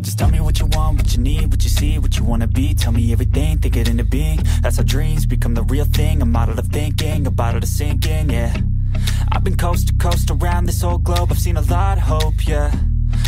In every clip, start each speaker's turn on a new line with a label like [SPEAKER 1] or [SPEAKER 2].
[SPEAKER 1] Just tell me what you want, what you need, what you see, what you wanna be Tell me everything, think it into being That's how dreams become the real thing model of thinking, a bottle to sink in, yeah I've been coast to coast around this whole globe I've seen a lot hope, yeah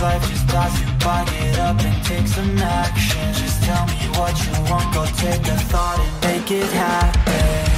[SPEAKER 1] life just toss you by Get up and take some action. Just tell me what you want Go take a thought and make it happen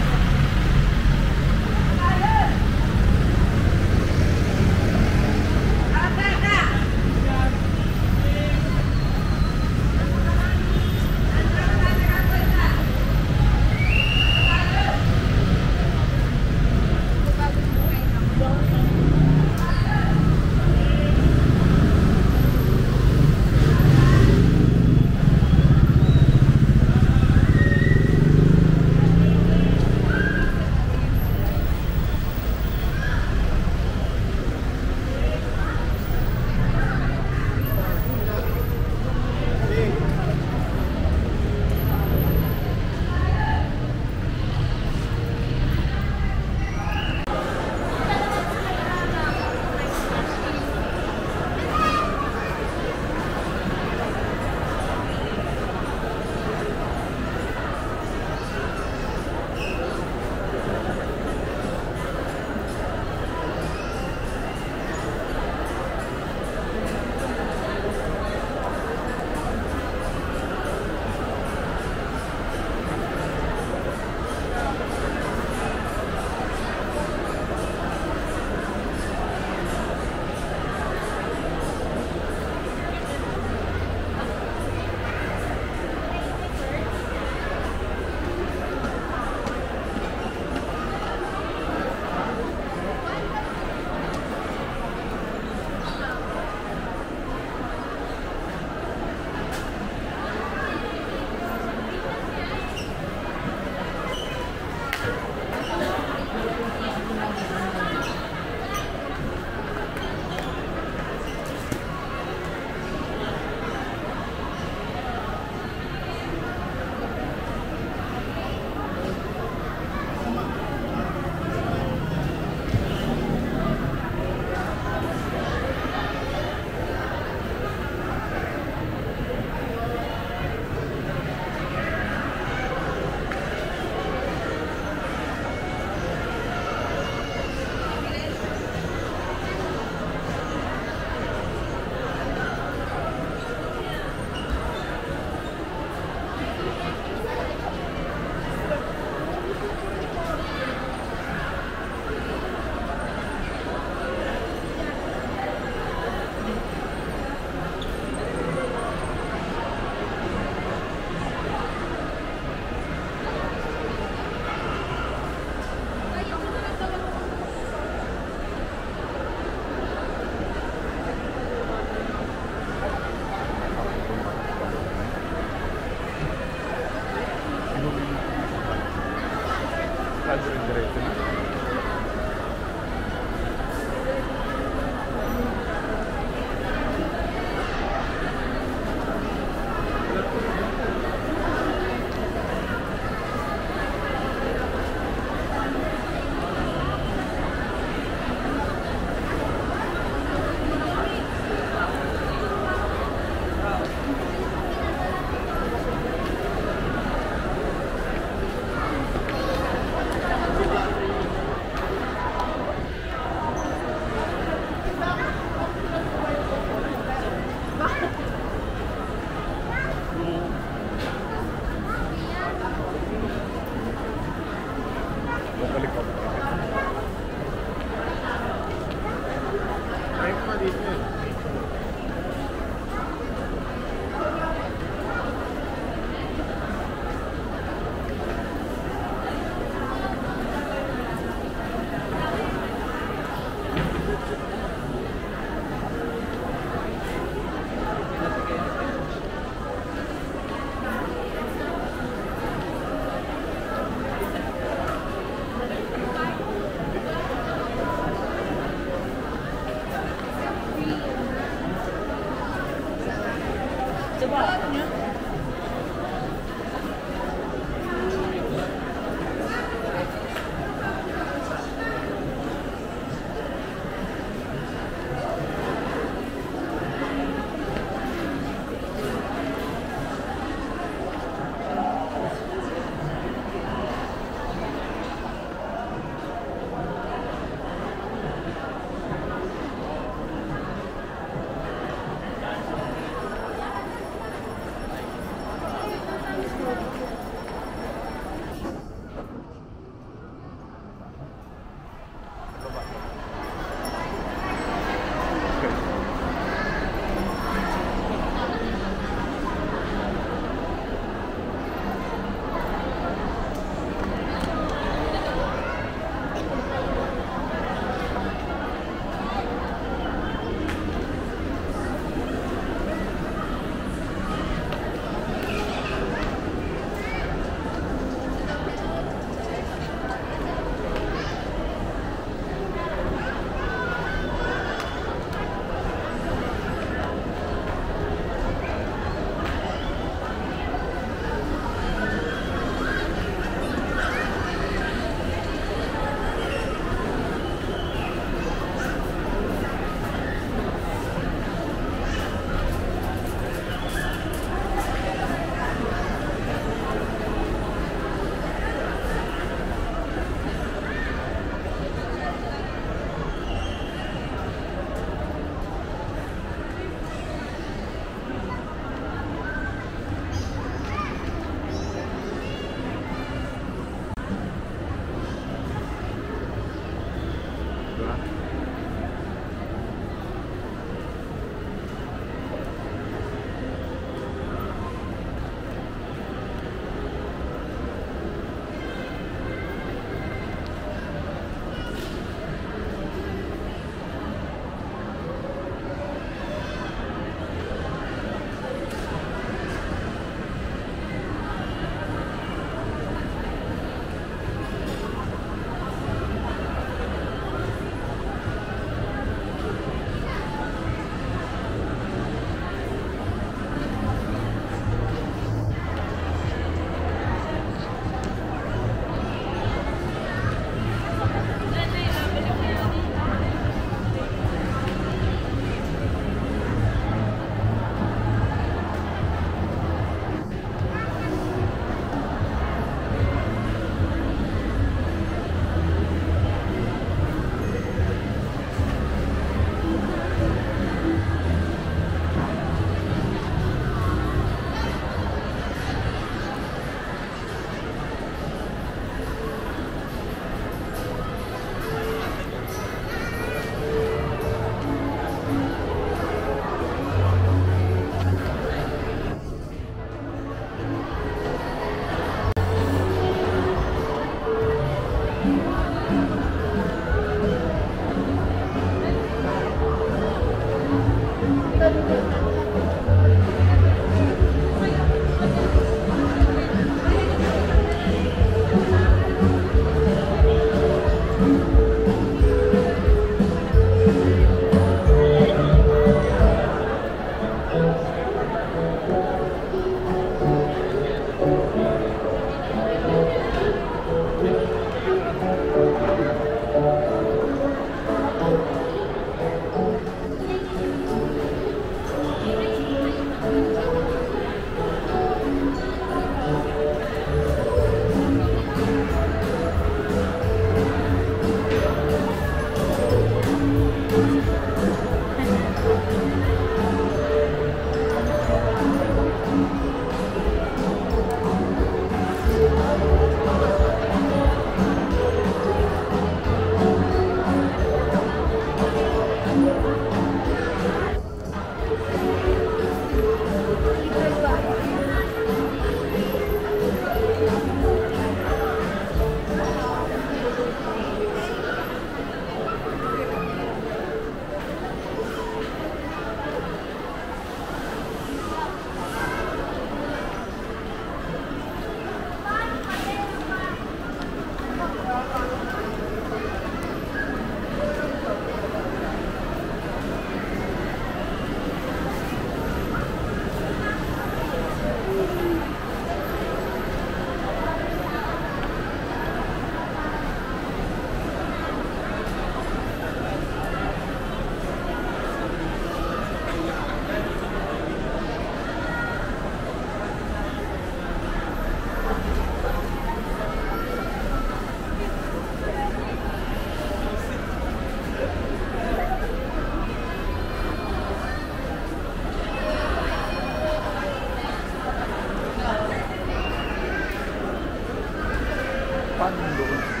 [SPEAKER 2] 半
[SPEAKER 3] 个的工资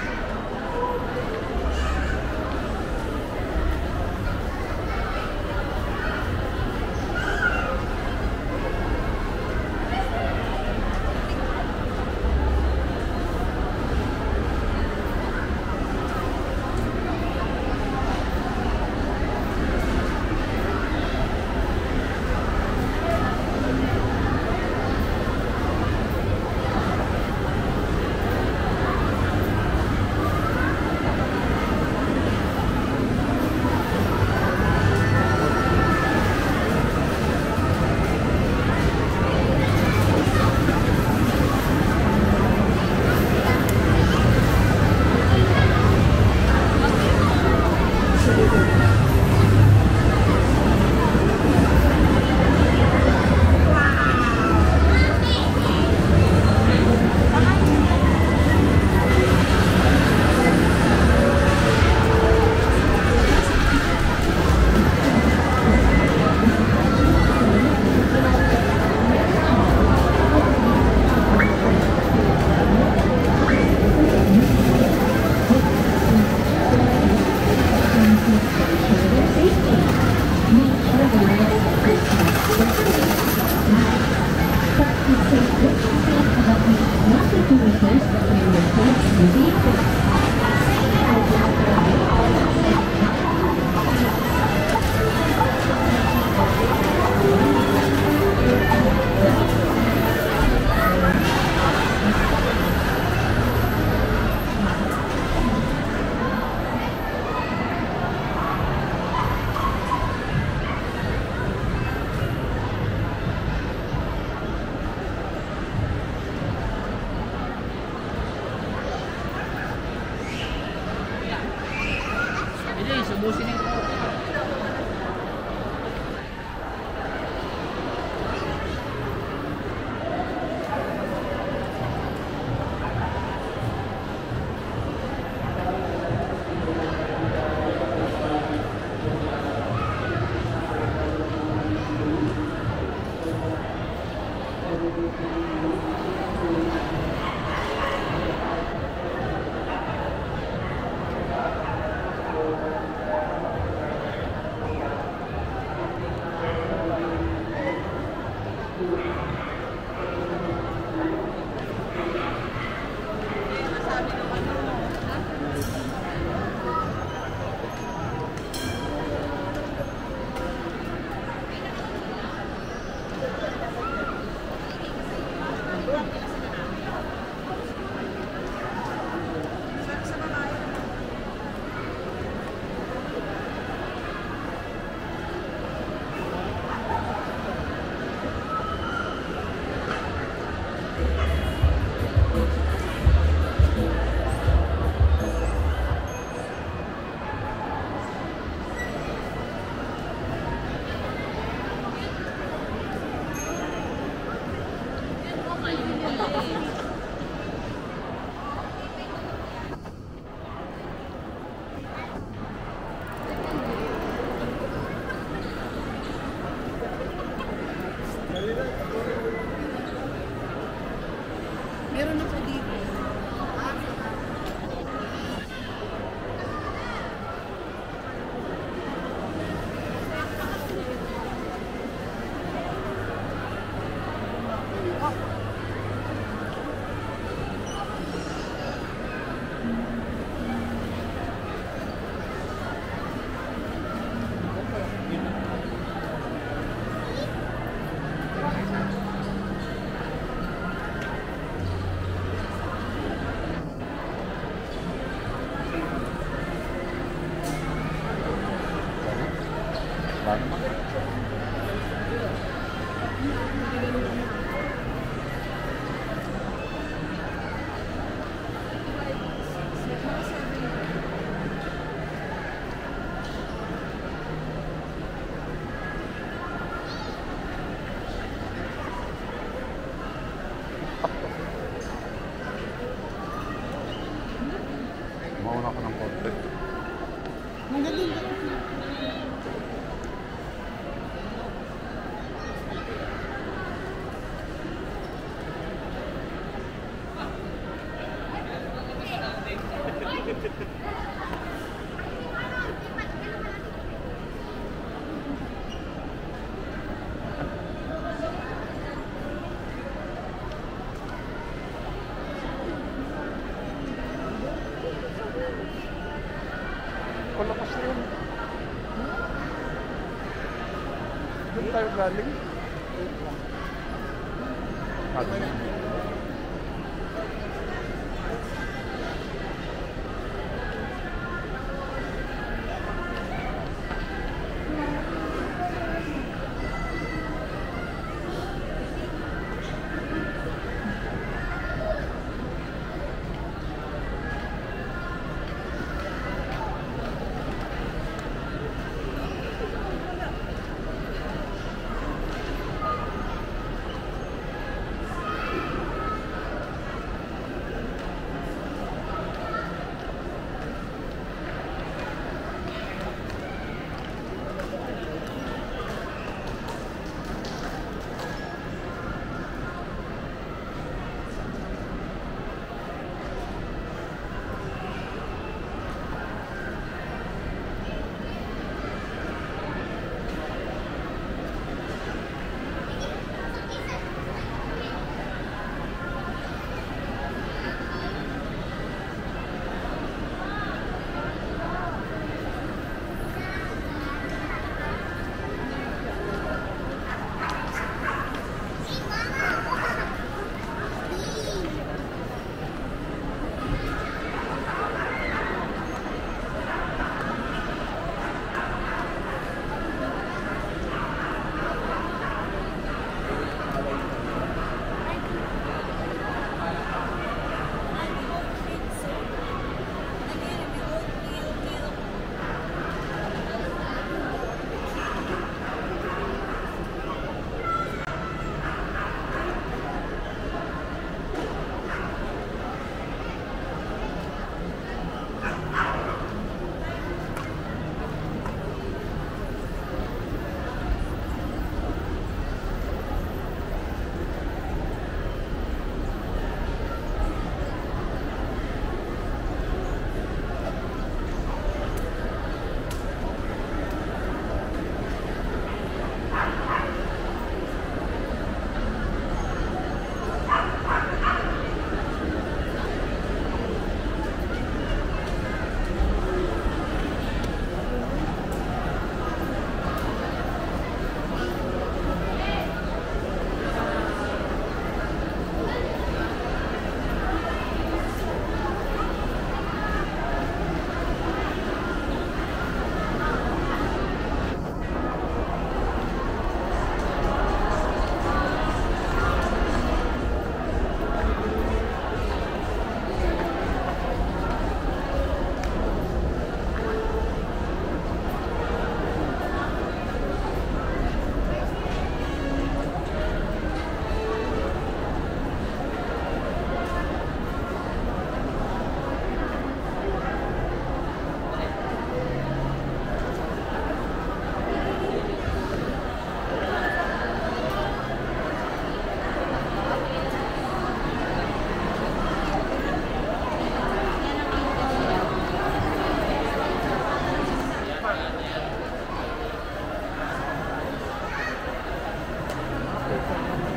[SPEAKER 3] seferlik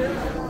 [SPEAKER 3] Yung talaga.